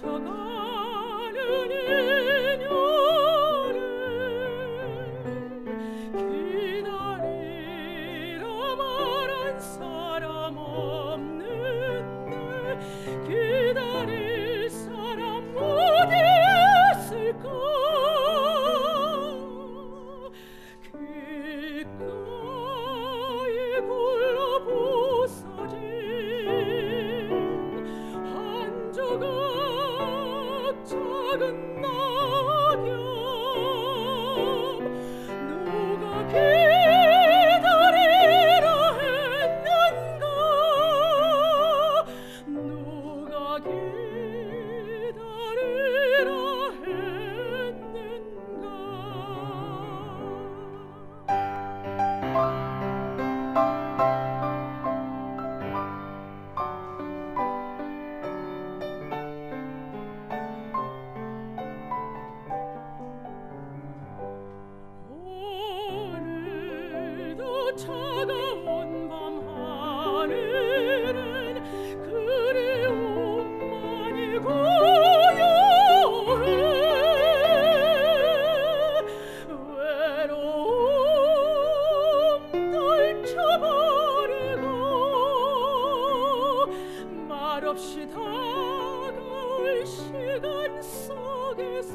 sugar 차가운 밤 하늘 없이 다가올 시간 속에서